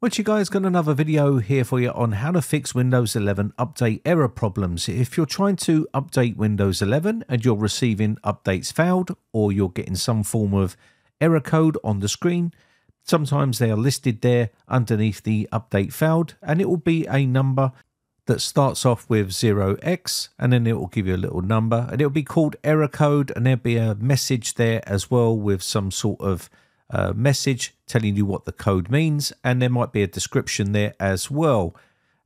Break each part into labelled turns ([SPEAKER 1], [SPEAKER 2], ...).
[SPEAKER 1] What you guys got another video here for you on how to fix Windows 11 update error problems. If you're trying to update Windows 11 and you're receiving updates failed or you're getting some form of error code on the screen, sometimes they are listed there underneath the update failed and it will be a number that starts off with 0x and then it will give you a little number and it'll be called error code and there'll be a message there as well with some sort of message telling you what the code means, and there might be a description there as well.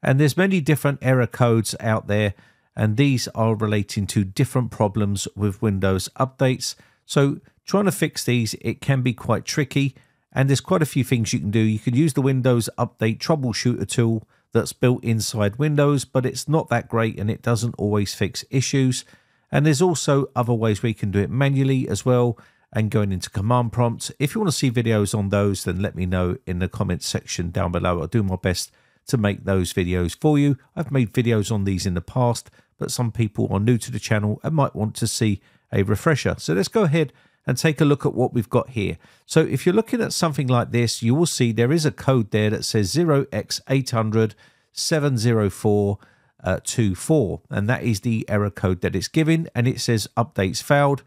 [SPEAKER 1] And there's many different error codes out there, and these are relating to different problems with Windows updates. So trying to fix these, it can be quite tricky, and there's quite a few things you can do. You can use the Windows Update Troubleshooter tool that's built inside Windows, but it's not that great and it doesn't always fix issues. And there's also other ways we can do it manually as well and going into command prompts. If you want to see videos on those, then let me know in the comments section down below. I'll do my best to make those videos for you. I've made videos on these in the past, but some people are new to the channel and might want to see a refresher. So let's go ahead and take a look at what we've got here. So if you're looking at something like this, you will see there is a code there that says 0x800 704 uh, 24 and that is the error code that it's giving and it says updates failed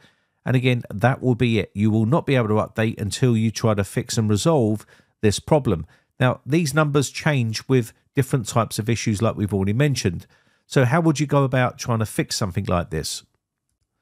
[SPEAKER 1] and again, that will be it. You will not be able to update until you try to fix and resolve this problem. Now, these numbers change with different types of issues like we've already mentioned. So how would you go about trying to fix something like this?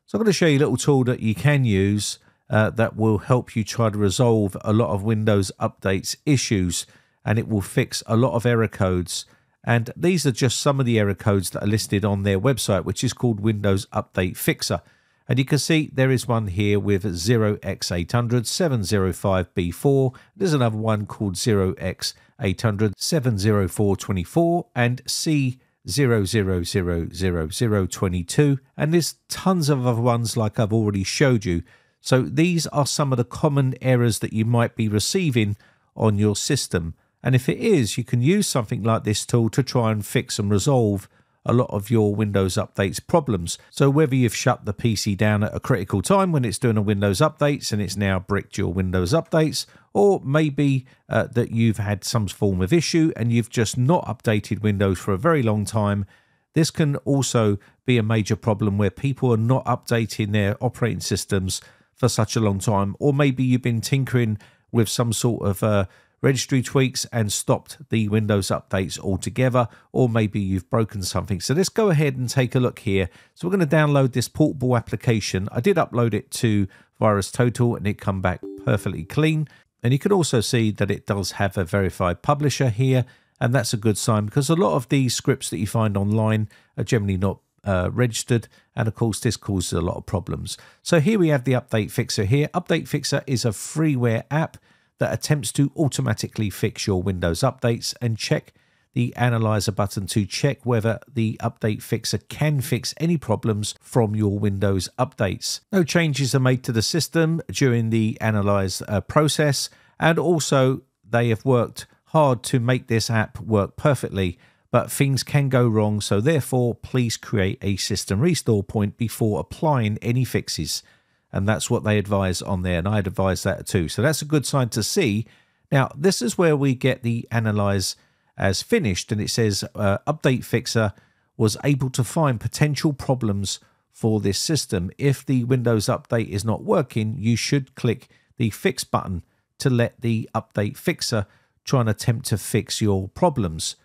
[SPEAKER 1] So I'm going to show you a little tool that you can use uh, that will help you try to resolve a lot of Windows updates issues and it will fix a lot of error codes. And these are just some of the error codes that are listed on their website, which is called Windows Update Fixer. And you can see there is one here with 0x800 705B4. There's another one called 0x800 70424 and C 000022 and there's tons of other ones like I've already showed you. So these are some of the common errors that you might be receiving on your system. And if it is, you can use something like this tool to try and fix and resolve a lot of your Windows updates problems. So whether you've shut the PC down at a critical time when it's doing a Windows updates and it's now bricked your Windows updates, or maybe uh, that you've had some form of issue and you've just not updated Windows for a very long time, this can also be a major problem where people are not updating their operating systems for such a long time, or maybe you've been tinkering with some sort of uh, registry tweaks and stopped the Windows updates altogether, or maybe you've broken something. So let's go ahead and take a look here. So we're going to download this portable application. I did upload it to VirusTotal and it come back perfectly clean. And you can also see that it does have a verified publisher here. And that's a good sign because a lot of these scripts that you find online are generally not uh, registered and of course this causes a lot of problems so here we have the update fixer here update fixer is a freeware app that attempts to automatically fix your Windows updates and check the analyzer button to check whether the update fixer can fix any problems from your Windows updates. No changes are made to the system during the analyze uh, process, and also they have worked hard to make this app work perfectly. But things can go wrong, so therefore, please create a system restore point before applying any fixes and that's what they advise on there and i'd advise that too. So that's a good sign to see. Now this is where we get the analyze as finished and it says uh, update fixer was able to find potential problems for this system. If the windows update is not working you should click the fix button to let the update fixer try and attempt to fix your problems.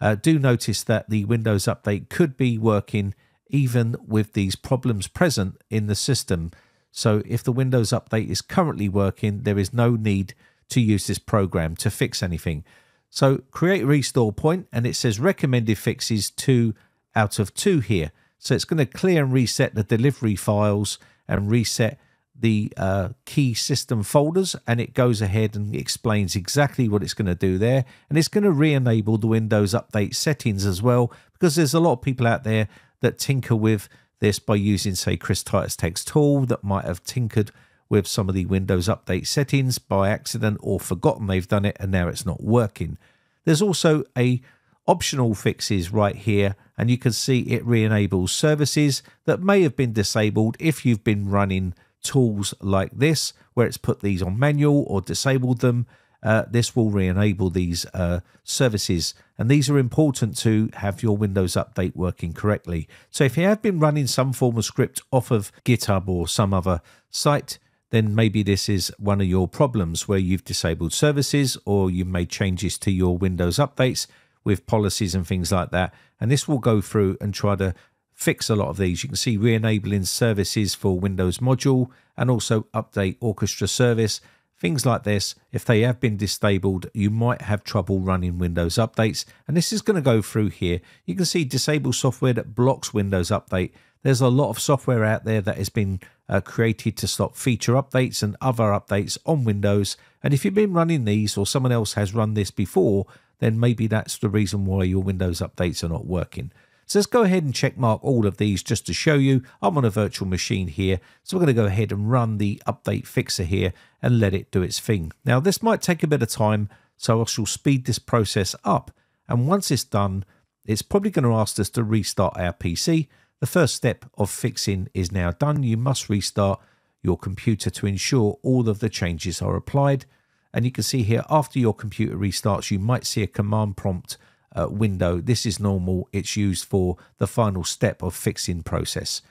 [SPEAKER 1] Uh, do notice that the windows update could be working even with these problems present in the system so if the Windows update is currently working, there is no need to use this program to fix anything. So create restore point and it says recommended fixes 2 out of 2 here. So it's going to clear and reset the delivery files and reset the uh, key system folders and it goes ahead and explains exactly what it's going to do there and it's going to re-enable the Windows update settings as well because there's a lot of people out there that tinker with this by using, say, Chris Titus Tech's tool that might have tinkered with some of the Windows Update settings by accident or forgotten they've done it and now it's not working. There's also a optional fixes right here and you can see it re-enables services that may have been disabled if you've been running tools like this where it's put these on manual or disabled them uh, this will re-enable these uh, services. And these are important to have your windows update working correctly. So if you have been running some form of script off of github or some other site then maybe this is one of your problems where you've disabled services or you've made changes to your windows updates with policies and things like that. And this will go through and try to fix a lot of these. You can see re-enabling services for windows module and also update orchestra service Things like this, if they have been disabled, you might have trouble running Windows updates. And this is going to go through here. You can see disable software that blocks Windows update. There's a lot of software out there that has been uh, created to stop feature updates and other updates on Windows. And if you've been running these or someone else has run this before, then maybe that's the reason why your Windows updates are not working. So let's go ahead and check mark all of these just to show you. I'm on a virtual machine here. So we're going to go ahead and run the update fixer here and let it do its thing. Now this might take a bit of time, so I shall speed this process up. And once it's done, it's probably going to ask us to restart our PC. The first step of fixing is now done. You must restart your computer to ensure all of the changes are applied. And you can see here, after your computer restarts, you might see a command prompt uh, window. This is normal. It's used for the final step of fixing process.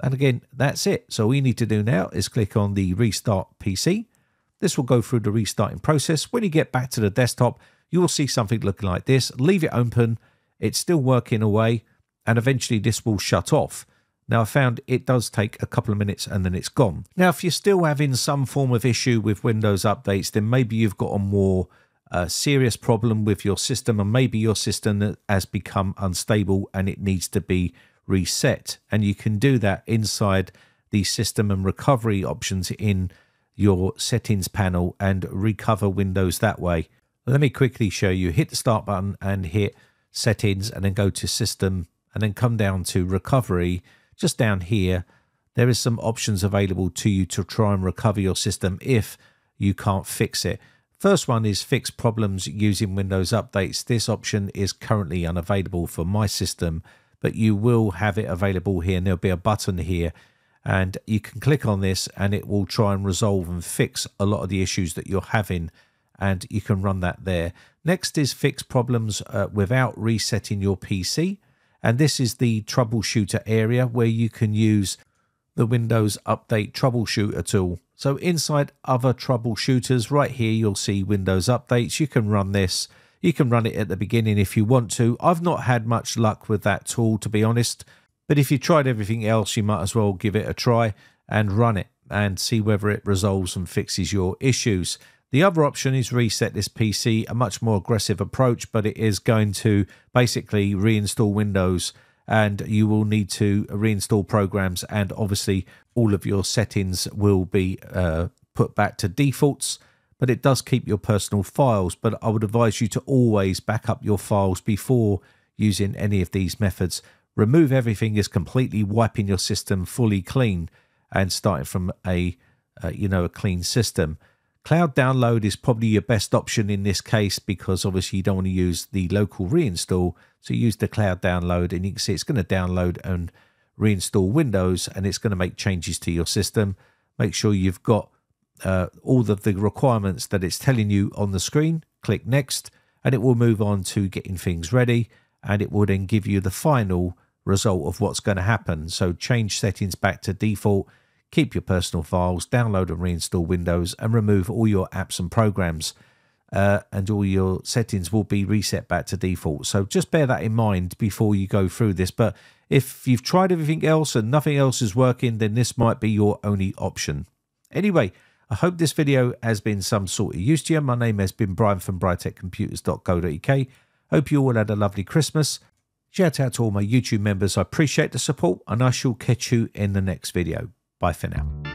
[SPEAKER 1] And again, that's it. So all you need to do now is click on the restart PC. This will go through the restarting process. When you get back to the desktop, you will see something looking like this. Leave it open. It's still working away and eventually this will shut off. Now I found it does take a couple of minutes and then it's gone. Now if you're still having some form of issue with Windows updates, then maybe you've got a more a serious problem with your system, and maybe your system has become unstable and it needs to be reset. And you can do that inside the system and recovery options in your settings panel and recover Windows that way. Let me quickly show you. Hit the start button and hit settings and then go to system and then come down to recovery. Just down here, there is some options available to you to try and recover your system if you can't fix it. First one is fix problems using Windows updates. This option is currently unavailable for my system, but you will have it available here and there'll be a button here and you can click on this and it will try and resolve and fix a lot of the issues that you're having and you can run that there. Next is fix problems uh, without resetting your PC and this is the troubleshooter area where you can use the Windows Update Troubleshooter tool. So inside other troubleshooters, right here you'll see Windows Updates. You can run this. You can run it at the beginning if you want to. I've not had much luck with that tool, to be honest. But if you tried everything else, you might as well give it a try and run it and see whether it resolves and fixes your issues. The other option is reset this PC, a much more aggressive approach, but it is going to basically reinstall Windows and you will need to reinstall programs and obviously all of your settings will be uh, put back to defaults but it does keep your personal files. But I would advise you to always back up your files before using any of these methods. Remove everything is completely wiping your system fully clean and starting from a uh, you know a clean system Cloud download is probably your best option in this case because obviously you don't want to use the local reinstall. So use the cloud download and you can see it's going to download and reinstall Windows and it's going to make changes to your system. Make sure you've got uh, all of the requirements that it's telling you on the screen. Click next and it will move on to getting things ready and it will then give you the final result of what's going to happen. So change settings back to default keep your personal files, download and reinstall Windows, and remove all your apps and programs. Uh, and all your settings will be reset back to default. So just bear that in mind before you go through this. But if you've tried everything else and nothing else is working, then this might be your only option. Anyway, I hope this video has been some sort of use to you. My name has been Brian from briteccomputers.co.uk. Hope you all had a lovely Christmas. Shout out to all my YouTube members. I appreciate the support and I shall catch you in the next video. Bye for now.